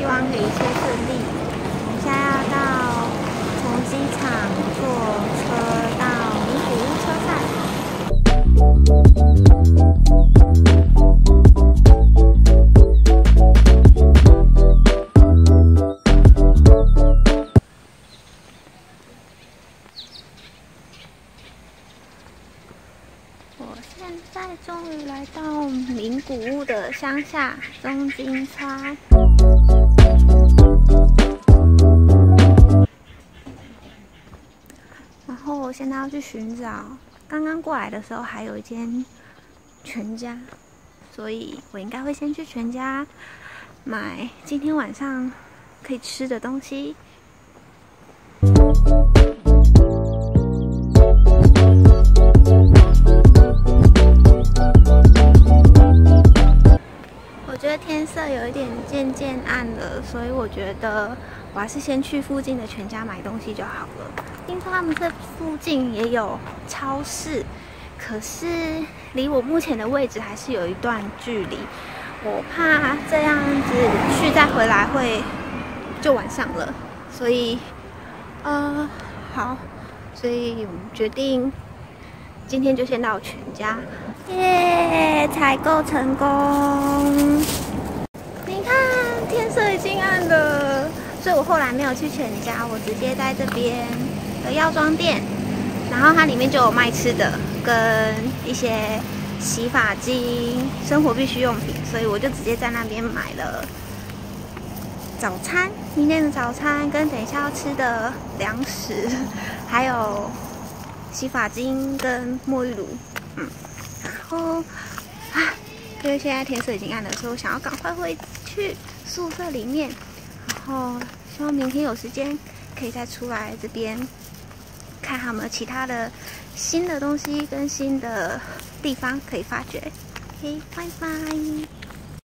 希望可以一切顺利。我们现在要到从机场坐车到名古屋车站。我现在终于来到名古屋的乡下中京川然后现在要去寻找。刚刚过来的时候还有一间全家，所以我应该会先去全家买今天晚上可以吃的东西。得天色有一点渐渐暗了，所以我觉得我还是先去附近的全家买东西就好了。听说他们这附近也有超市，可是离我目前的位置还是有一段距离，我怕这样子去再回来会就晚上了，所以呃好，所以我们决定今天就先到全家。耶！采购成功！你看，天色已经暗了，所以我后来没有去全家，我直接在这边的药妆店，然后它里面就有卖吃的跟一些洗发精、生活必需用品，所以我就直接在那边买了早餐，明天的早餐跟等一下要吃的粮食，还有洗发精跟沐浴乳，嗯。然后啊，因为现在天色已经暗了，所以我想要赶快回去宿舍里面。然后希望明天有时间可以再出来这边看有没有其他的新的东西跟新的地方可以发掘。OK，拜拜。